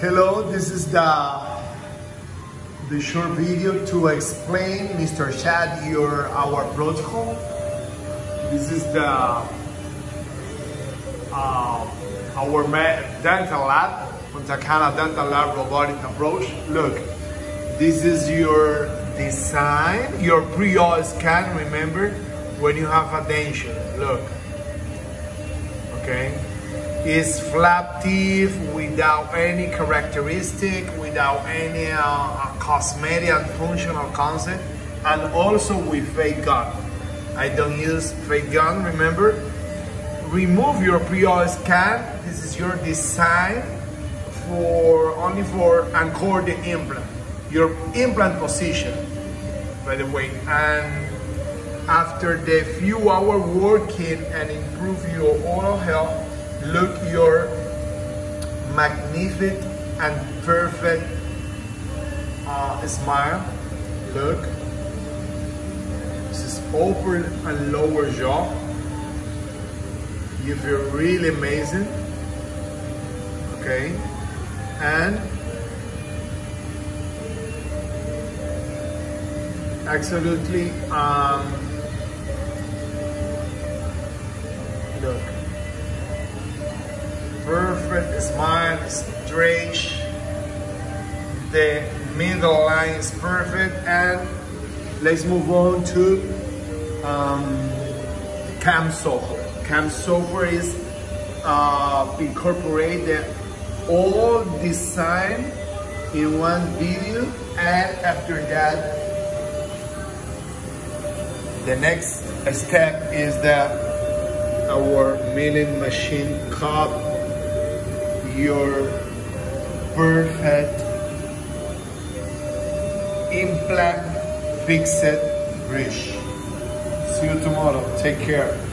Hello, this is the the short video to explain, Mr. Chad, your our protocol. This is the uh, our dental lab, Punta Cana Dental Lab robotic approach. Look, this is your design, your pre-op scan. Remember when you have a denture. Look, okay is flap teeth without any characteristic, without any uh, cosmetic and functional concept, and also with fake gun. I don't use fake gun, remember? Remove your pre-op scan. This is your design for only for anchor the implant. Your implant position, by the way. And after the few hour working and improve your oral health, look your magnificent and perfect uh, smile. Look. This is upper and lower jaw. You feel really amazing. Okay. And absolutely um, look perfect is stretch, the middle line is perfect. And let's move on to um, cam software. Cam software is uh, incorporate the all design in one video. And after that the next step is that our milling machine cup your perfect implant fixed bridge. See you tomorrow. Take care.